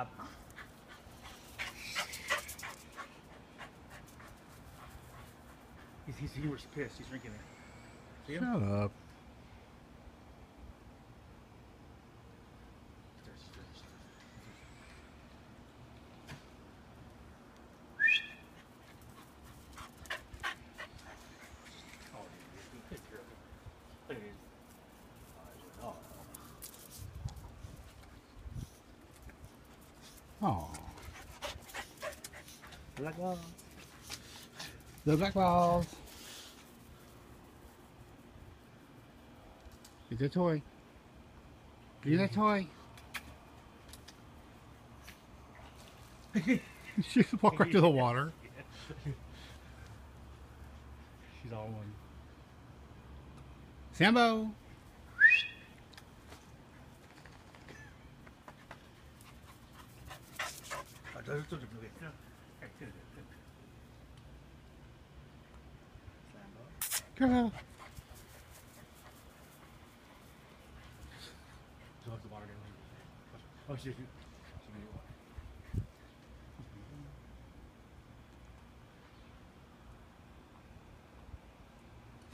job. He's, he's, he was pissed. He's drinking it. See him? Shut up. Oh. Black ball. The black balls. It's a toy. Get that toy. she just walked right to the water. She's all one. Sambo. Oh, shit. She made it water.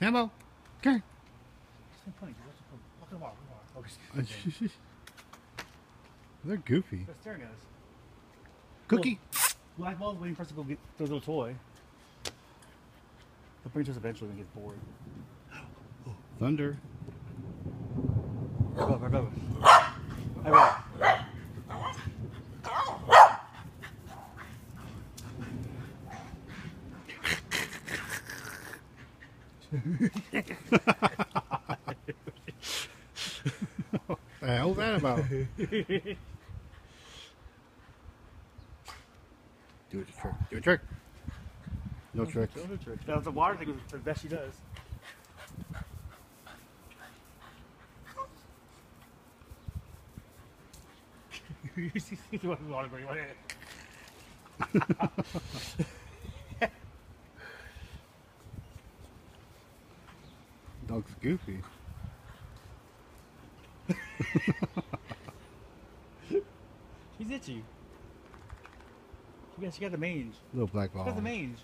Sambo. Okay. It's not funny. What's the point? Walk in the water. walk in the water. She's- They're goofy. They're staring at us. Cookie. Black ball's waiting for us to go get the little toy. He'll bring it to us eventually when he gets bored. Thunder. Go, go, go. Hey, go. The hell's that about? Do a trick. Do a trick. No tricks. That was the water thing the best she does. you see the water going right Dog's goofy. She's itchy. Got, she got the mange. Little black ball. got the mange.